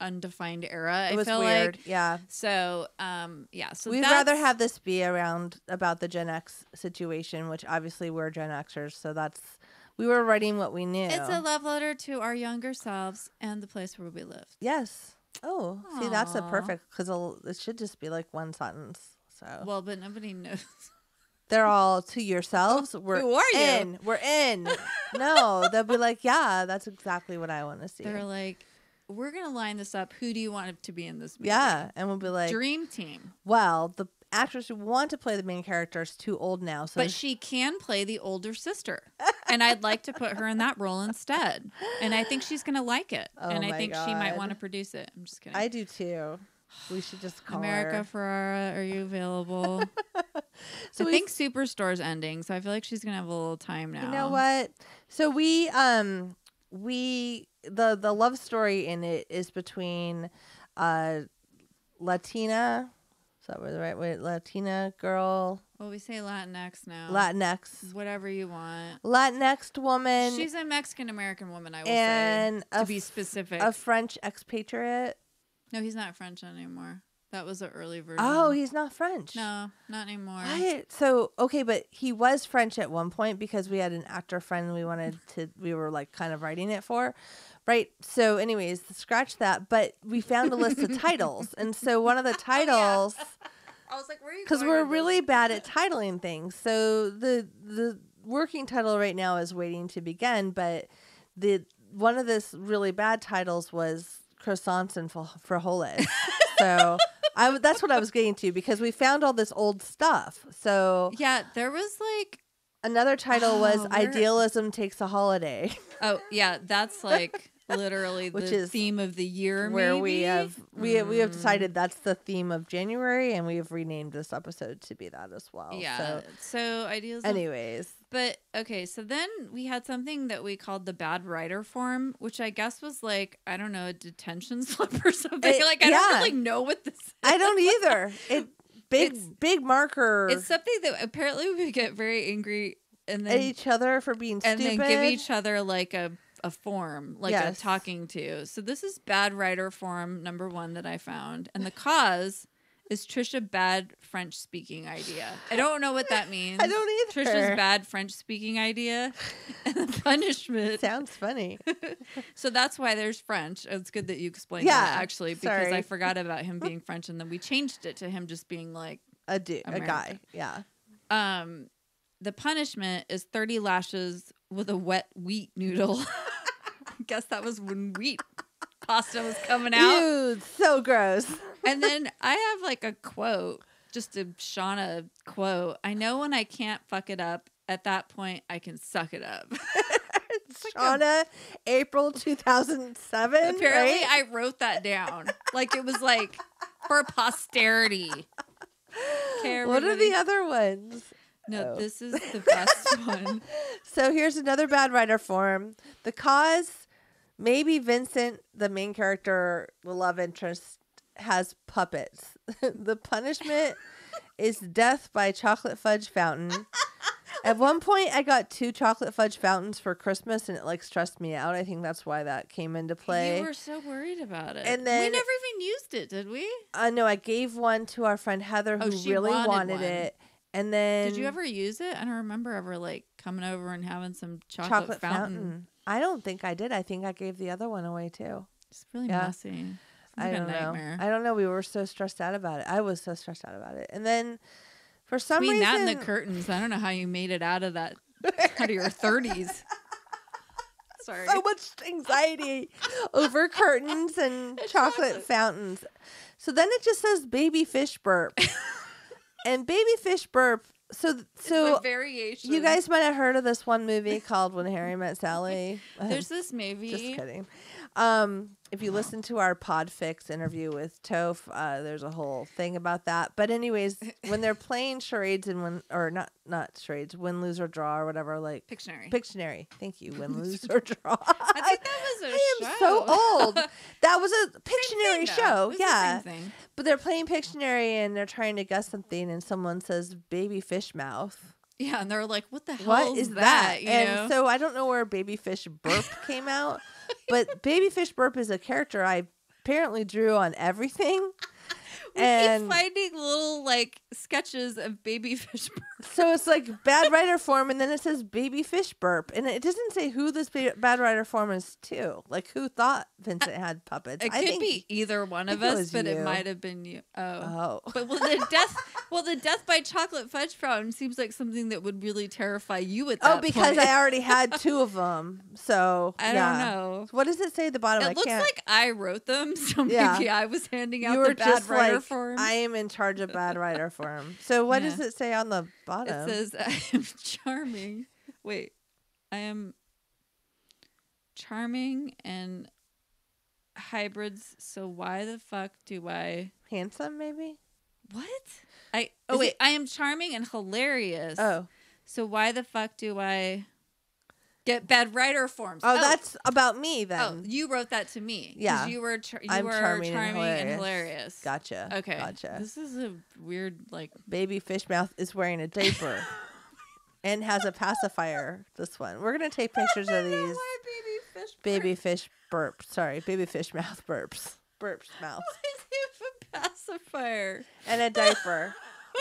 undefined era. It was weird, like yeah. so. Um, yeah. So We'd rather have this be around about the Gen X situation, which obviously we're Gen Xers, so that's we were writing what we knew. It's a love letter to our younger selves and the place where we lived. yes. Oh, see, that's a perfect because it should just be like one sentence. So Well, but nobody knows. They're all to yourselves. We're Who are you? in. We're in. no, they'll be like, yeah, that's exactly what I want to see. They're like, we're gonna line this up. Who do you want to be in this movie? yeah, and we'll be like, Dream Team. well, the actress who want to play the main character is too old now, so But she can play the older sister. and I'd like to put her in that role instead. And I think she's going to like it. Oh and I think she might want to produce it. I'm just kidding. I do too. We should just call America her. Ferrera, are you available? So I think Superstore's ending, so I feel like she's going to have a little time now. You know what? So we um we the the love story in it is between uh Latina is that the right way? Latina girl, Well, we say Latinx now. Latinx, Whatever you want. Latinx woman, She's a Mexican American woman, I will and say. To be specific. a French expatriate. No, he's not French anymore. That was an early version. Oh, he's not French. No, not anymore. What? So okay, but he was French at one point because we had an actor friend we wanted to. We were like kind of writing it for, right? So, anyways, scratch that. But we found a list of titles, and so one of the oh, titles, I was like, where are you because we're really bad at titling things. So the the working title right now is waiting to begin, but the one of this really bad titles was croissants and fri- frijoles. so. I, w- that's what I was getting to because we found all this old stuff. So Yeah, there was like, Another title was Oh, where- Idealism Takes a Holiday, oh yeah, that's like literally Which the is theme of the year, where we have we we have Mm. decided that's the theme of January and we have renamed this episode to be that as well. Yeah. So So, ideas. of- anyways, But okay, so then we had something that we called the bad writer form, which I guess was like I don't know a detention slip or something. It- like I yeah. don't really know what this. Is. I don't either. It big It's- big marker It's something that apparently we get very angry and at each other for being and stupid. then give each other like a a form, like Yes. a talking to. So this is bad writer form number one that I found, and the cause is Trisha bad French speaking idea. I don't know what that means. I don't either. Trisha's bad French speaking idea, and the punishment. Sounds funny. So that's why there's French. It's good that you explained Yeah, that actually, because I forgot about him being French, and then we changed it to him just being like, A dude, a guy. Yeah. um, the punishment is 30 lashes with a wet wheat noodle. I guess that was when wheat pasta was coming out. Ew, so gross. And then I have like a quote, just a Shauna quote. I know when I can't fuck it up. At that point, I can suck it up. Shauna, April 2007. Apparently, right? I wrote that down. Like it was like for posterity. Okay, what are the other ones? No, Oh. this is the best one. So here's another bad writer form. The cause, maybe Vincent, the main character, the love interest, has puppets. the punishment is death by chocolate fudge fountain. At one point, I got two chocolate fudge fountains for Christmas, and it like stressed me out. I think that's why that came into play. You were so worried about it. And then we never even used it, did we? I know I gave one to our friend Heather, Oh, who she really wanted wanted, it, and then Did you ever use it? I don't remember ever like coming over and having some chocolate, chocolate, fountain. fountain. I don't think I did. I think I gave the other one away too. It's really Yeah. messy. I don't know. I don't know. We were so stressed out about it. I was so stressed out about it. And then For some Between reason, that and the curtains, I don't know how you made it out of that out of your thirties. Sorry. so much anxiety over curtains and chocolate, fountains. So then it just says baby fish burp. and baby fish burp. So It's so a variation. you guys might have heard of this one movie called When Harry Met Sally. There's this movie. just kidding. Um, if you listen to our Podfix interview with Toph, uh, there's a whole thing about that. But anyways, when they're playing charades and when or not not charades, win, lose or draw or whatever, like Pictionary. Pictionary. Thank you. Win, lose or draw. I think that was a I am so old. That was a Pictionary thing, show. It was the Yeah. same thing. But they're playing Pictionary and they're trying to guess something and someone says baby fish mouth. Yeah, and they're like, "What the hell What is that? You and know? so I don't know where baby fish burp came out, but baby fish burp is a character I apparently drew on everything. We and keep finding little like sketches of baby fish. burp. so it's like bad writer form, and then it says baby fish burp, and it doesn't say who this ba- bad writer form is to. Like who thought Vincent had puppets? It I could be either one of it us, was but it might have been you. Oh. Oh, But well, the death, well, the death by chocolate fudge fountain seems like something that would really terrify you at oh, that oh, because point. I already had two of them. So I yeah. don't know. What does it say at the bottom? I It looks can't. like I wrote them, so Yeah. maybe I was handing out you the bad just writer. I am in charge of bad writer form. So what does it say on the bottom? It says, I am charming. Wait, I am charming and hybrids. So why the fuck do I. handsome, maybe. What? I. Oh, Is wait. it- I am charming and hilarious. Oh, So why the fuck do I get bad writer forms? Oh, oh, that's about me then. Oh, you wrote that to me. Yeah. You were, char- you I'm were charming charming, and and, hilarious. hilarious. Gotcha. Okay. Gotcha. This is a weird, like, Baby fish mouth is wearing a diaper and has a pacifier. This one. We're gonna take pictures of these baby fish. baby fish burps. Sorry, baby fish mouth burps. Burps mouth Why do you have a pacifier? and a diaper.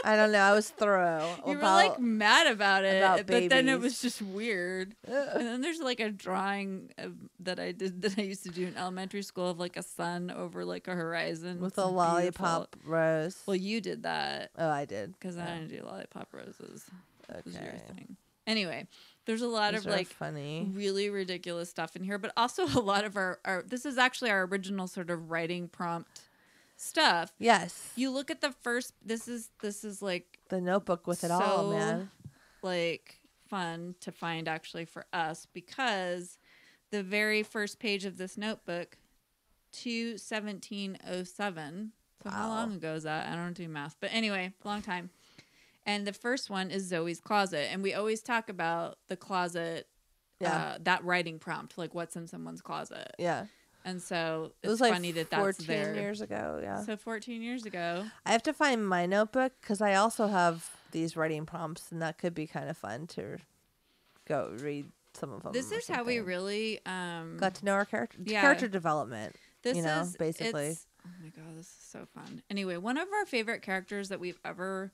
I don't know. I was thorough. You were like mad about it, about but then it was just weird. And then there's like a drawing of, that I did that I used to do in elementary school of like a sun over like a horizon with It's a beautiful. lollipop rose. Well, you did that oh, I did. because I didn't do lollipop roses. It was your Okay. thing. Anyway, there's a lot These of like funny. really ridiculous stuff in here, but also a lot of our, our this is actually our original sort of writing prompt stuff. Yes. You look at the first this is this is like The notebook with it all, man. like fun to find actually for us because the very first page of this notebook, to two seventeen oh seven. So how long ago is that? I don't do math, but anyway, long time. And the first one is Zoe's closet, and we always talk about the closet. Yeah. Uh, that writing prompt, like what's in someone's closet, Yeah. And so It was like funny that that's 14 there. years ago. Yeah. So 14 years ago. I have to find my notebook because I also have these writing prompts, and that could be kind of fun to go read some of them. This is how we really um got to know our character Yeah. character development. This you know, is basically. it's- oh my god, this is so fun. Anyway, one of our favorite characters that we've ever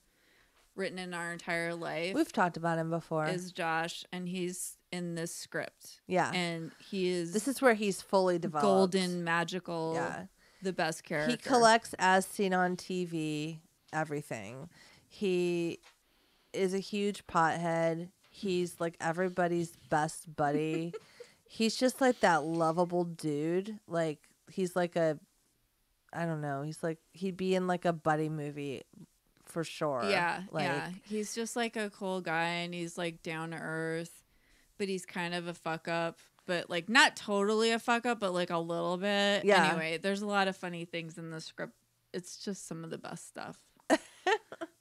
written in our entire life We've talked about him before. is Josh, and he's in this script. yeah. and he is this is where he's fully developed. golden, magical, Yeah. the best character. He collects as seen on TV everything. He is a huge pothead. He's like everybody's best buddy. he's just like that lovable dude. Like he's like a I don't know. He's like he'd be in like a buddy movie for sure. Yeah, Like yeah. He's just like a cool guy, and he's like down to earth, but he's kind of a fuck up. But like not totally a fuck up, but like a little bit. Yeah. Anyway, there's a lot of funny things in the script. It's just some of the best stuff.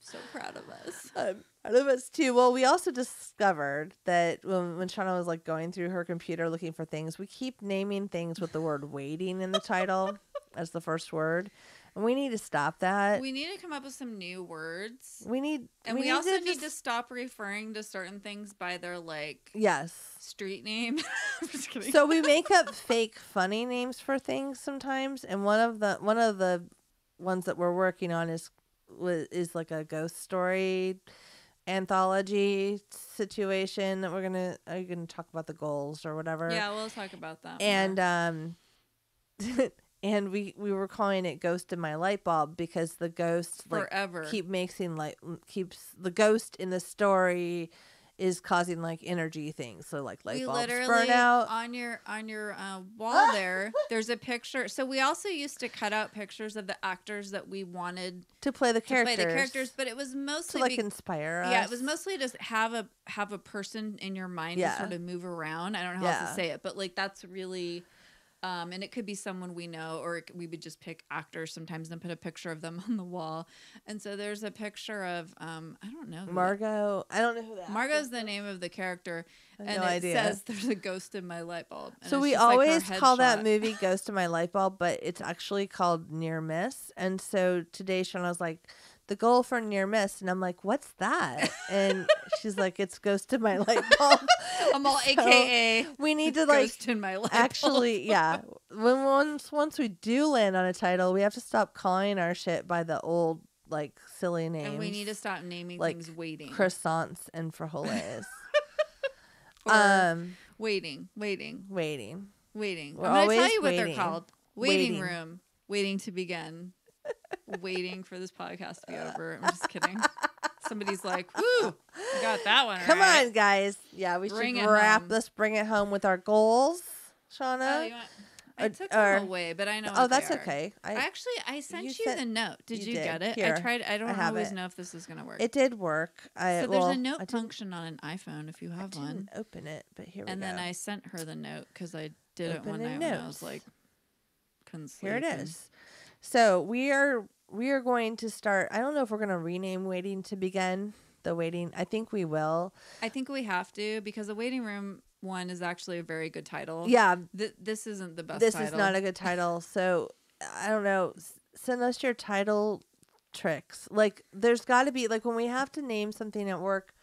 so proud of us. um, out of us too. Well, we also discovered that when when Shauna was like going through her computer looking for things, we keep naming things with the word waiting in the title as the first word. And we need to stop that. We need to come up with some new words. We need And we, need also to need to stop referring to certain things by their like Yes. street name. Just. So we make up fake funny names for things sometimes, and one of the one of the ones that we're working on is is like a ghost story anthology situation that we're gonna are you gonna talk about the goals or whatever? yeah, we'll talk about that. more. and um and we we were calling it "Ghost in My Light Bulb" because the ghost like Forever. keep making like keeps the ghost in the story is causing like energy things. So like light we bulbs literally burn out. on your on your uh, wall there. There's a picture. So we also used to cut out pictures of the actors that we wanted to play the to characters. play the characters, but it was mostly to like be- inspire us. yeah, it was mostly just have a have a person in your mind Yeah. to sort of move around. I don't know how else to say it, but like that's really. Um, and it could be someone we know, or it, we would just pick actors sometimes and put a picture of them on the wall. And so there's a picture of um, I don't know that- Margot. I don't know who that. Margot's the name of the character, and no it idea. says there's a ghost in my light bulb. and So we just, like, always call that movie "Ghost in My Light Bulb," but it's actually called Near Miss. And so today, Shauna was like, "The goal for Near Miss," and I'm like, "What's that?" And she's like, "It's Ghost in My Light Bulb." I'm all So AKA we need to like ghost in my light actually, yeah. When once once we do land on a title, we have to stop calling our shit by the old like silly names. and we need to stop naming like things waiting, croissants and frijoles. um, waiting, waiting, waiting. waiting. We're I'm gonna tell you what waiting. they're called: waiting, Waiting. room, waiting to begin, waiting for this podcast to be over. I'm just kidding. Somebody's like, "Woo, I got that one." Come right." on, guys. Yeah, we Bring should wrap home. this. Bring it home with our goals, Shauna. Oh, I Or- took or- them away, but I know. oh, that's okay. I, Actually, I sent you, sent- the note. Did you you, did. get it? Here, I tried. I don't I always it. know if this is gonna work. it did work. I so there's well, a note function on an iPhone if you have didn't one. open it, but here we And then I sent her the note because I did it one night when I was like, couldn't sleep. Here it is. So we are we are going to start. I don't know if we're going to rename "Waiting to Begin" the waiting. I think we will. I think we have to because the waiting room one is actually a very good title. Yeah, Th- this isn't the best. this is not a good title. So I don't know. S- Send us your title tricks. Like there's got to be like when we have to name something at work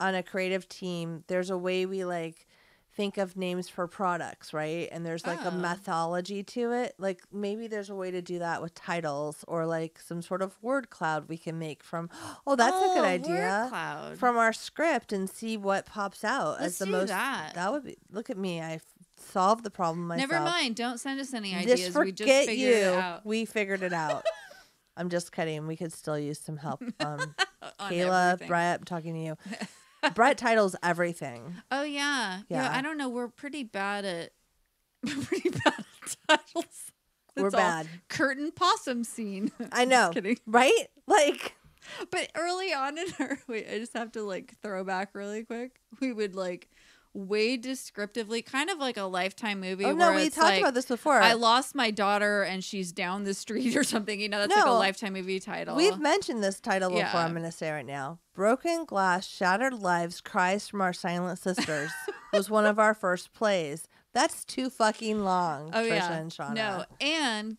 on a creative team. There's a way we like think of names for products, right? And there's like a Oh. methodology to it. Like maybe there's a way to do that with titles or like some sort of word cloud we can make from. Oh, that's a Oh, good word idea. Cloud. From our script and see what pops out Let's as the most. that. would be. Look at me. I solved the problem myself. Never mind. Don't send us any ideas. Just we just forget figured you. it out We figured it out. I'm just kidding. We could still use some help. Um, Kayla, everything. Brett, I'm talking to you. Brett titles everything. Oh yeah. yeah. Yeah. I don't know. We're pretty bad at pretty bad at titles. We're It's bad. Curtain possum scene. I know, kidding. right? Like, But early on in our wait, I just have to like throw back really quick. We would like way descriptively, kind of like a lifetime movie. oh no, we talked like, about this before. I lost my daughter and she's down the street or something. You know, that's like a lifetime movie title. We've mentioned this title before. I'm going to say right now. Broken Glass, Shattered Lives, Cries from Our Silent Sisters was one of our first plays. That's too fucking long, oh Trisha yeah, and Shauna. no, and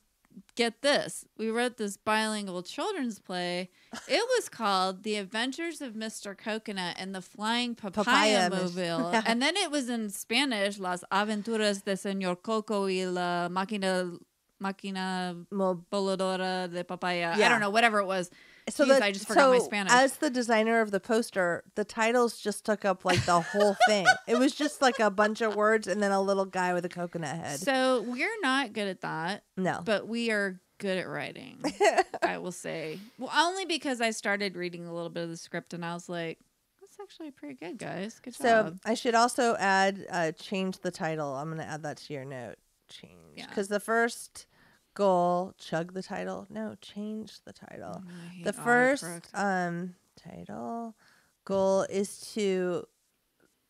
get this, we wrote this bilingual children's play. It was called The Adventures of Mr. Coconut and the Flying Papaya, Papaya Mobile, and then it was in Spanish, Las Aventuras de Señor Coco y la Máquina Máquina Voladora de Papaya. I don't know, whatever it was. So Jeez, the- I just forgot my so Spanish. As the designer of the poster, the titles just took up like the whole thing. It was just like a bunch of words and then a little guy with a coconut head. So we're not good at that. no. but we are good at writing. I will say, well, only because I started reading a little bit of the script and I was like, "That's actually pretty good, guys. Good So job." So I should also add uh, change the title. I'm going to add that to your note. Change Yeah. because the first goal chug the title. No, change the title. Hate the first um title goal is to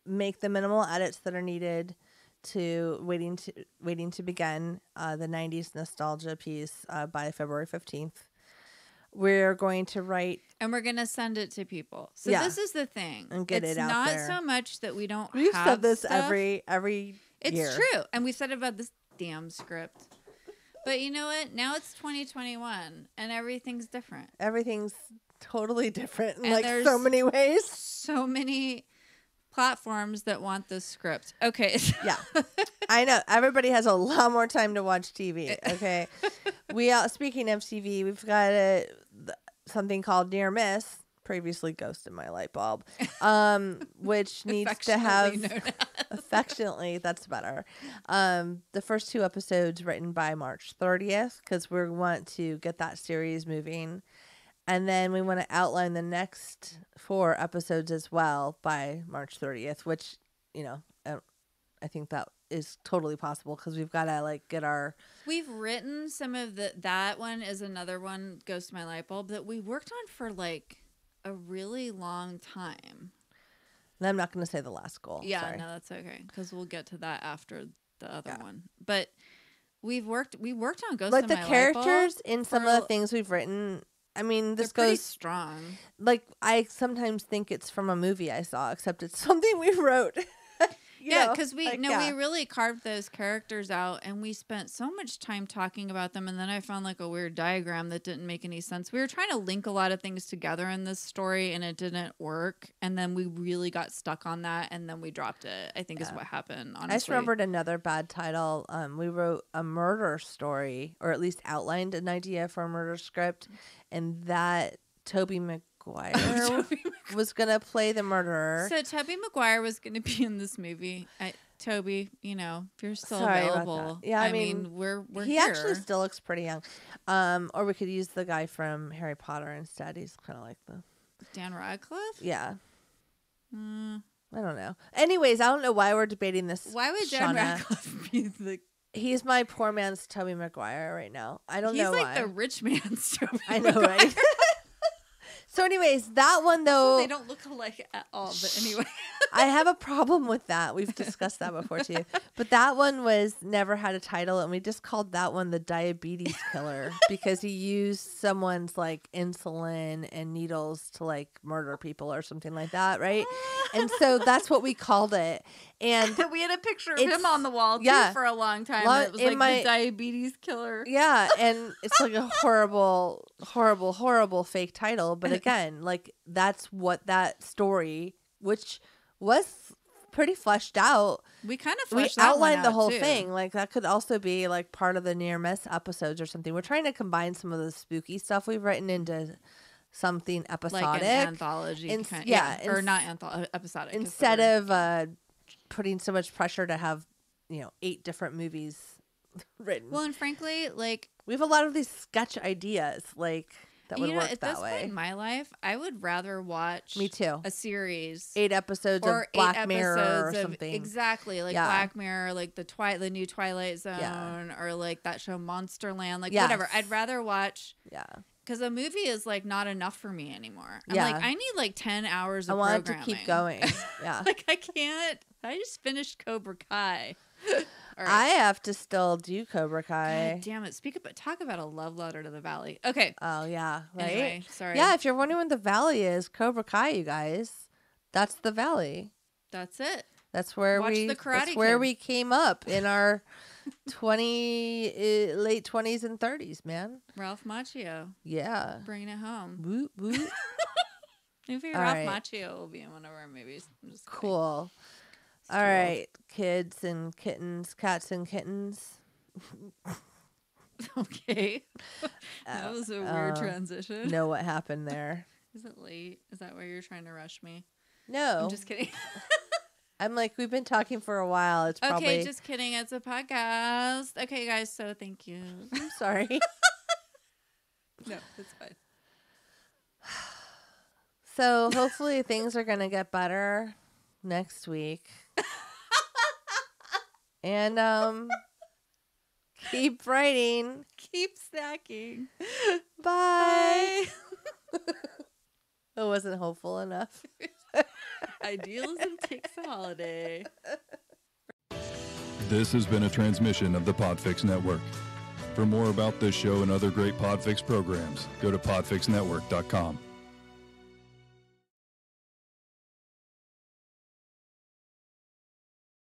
make the minimal edits that are needed to waiting to waiting to begin uh, the 90s nostalgia piece uh, by February 15th. We're going to write and we're gonna send it to people. So Yeah. this is the thing. And get it's it out not there. so much that we don't. We've have said this stuff. every every It's year. true, and we've said about this damn script. But you know what? Now it's 2021, and everything's different. Everything's totally different in And like so many ways. So many platforms that want this script. Okay. Yeah. I know everybody has a lot more time to watch TV. Okay, we uh, speaking of TV, we've got a something called Near Miss, previously ghost in my light bulb, um, which needs to have Affectionately. That's better. Um, the first two episodes written by March 30th because we want to get that series moving, and then we want to outline the next four episodes as well by March 30th, which you know uh, I think that is totally possible because we've got to like get our We've written some of the that one is another one, Ghost My Light Bulb, that we worked on for like a really long time. and I'm not going to say the last goal. Yeah, Sorry. no, that's okay because we'll get to that after the other Yeah. one. But we've worked we worked on Ghost like the characters in some of the things we've written. I mean, this goes strong. like I sometimes think it's from a movie I saw, except it's something we wrote. Yeah, because we like, no, yeah. we really carved those characters out, and we spent so much time talking about them. And then I found like a weird diagram that didn't make any sense. We were trying to link a lot of things together in this story, and it didn't work. And then we really got stuck on that, and then we dropped it. I think is what happened. Honestly, I just remembered another bad title. Um, we wrote a murder story, or at least outlined an idea for a murder script, and that Tobey Maguire Tobey was gonna play the murderer. So Tobey Maguire was going to be in this movie. I, Tobey, you know, if you're still Sorry available, Yeah, I I, mean, mean, we're we're he here. actually still looks pretty young. Um, or we could use the guy from Harry Potter instead. He's kind of like the Dan Radcliffe. yeah. Mm, I don't know. Anyways, I don't know why we're debating this. why would Dan Shauna. Radcliffe be the? He's my poor man's Tobey Maguire right now. I don't He's know like why. the rich man's Tobey. I know, Maguire. right? So, anyways, that one though, they don't look alike at all. But anyway, I have a problem with that. We've discussed that before too. But that one was never had a title, and we just called that one the diabetes killer because he used someone's like insulin and needles to like murder people or something like that, right? And so that's what we called it. And we had a picture of him on the wall too yeah. for a long time. Lo- it was like my- the diabetes killer. yeah, and it's like a horrible, horrible, horrible fake title. But again, like that's what that story, which was pretty fleshed out, We kind of we fleshed that one outlined the whole too. thing. Like that could also be like part of the near miss episodes or something. We're trying to combine some of the spooky stuff we've written into something episodic like an anthology, Ins- kind, yeah, yeah, or not anthology, episodic. instead of uh, putting so much pressure to have you know eight different movies written. Well, and frankly, like we have a lot of these sketch ideas like that would you know, work at that this way. point in my life, I would rather watch Me too. a series Eight episodes or of Black eight Mirror or episodes of something. exactly like Yeah. Black Mirror, like the Twilight, the new Twilight Zone, Yeah. or like that show Monsterland, like Yes. whatever. I'd rather watch yeah, because a movie is like not enough for me anymore. I'm Yeah. like I need like ten hours. I Of want it to keep going. Yeah, like I can't. I just finished Cobra Kai. I have to still do Cobra Kai. God damn it! Speak about talk about a love letter to the valley. Okay, Oh yeah, right. anyway, sorry. Yeah, if you're wondering what the valley is, Cobra Kai, you guys, that's the valley. that's it. That's where Watch we. The that's where Kid. we came up in our twenty uh, late twenties and thirties, man. Ralph Macchio Yeah. bringing it home. Woot woot. Maybe All Ralph right. Macchio will be in one of our movies. Just kidding. All right, kids and kittens, cats and kittens. Okay. that Uh, was a weird uh, transition. Know what happened there? Is it late? Is that why you're trying to rush me? No, I'm just kidding. I'm like we've been talking for a while. It's probably. okay, just kidding. It's a podcast. Okay, guys. So thank you. I'm sorry. no, it's fine. So hopefully things are gonna get better next week. And um keep writing. Keep snacking. Bye. It wasn't hopeful enough. Idealism takes a holiday. This has been a transmission of the Podfix Network. For more about this show and other great Podfix programs, go to podfixnetwork.com.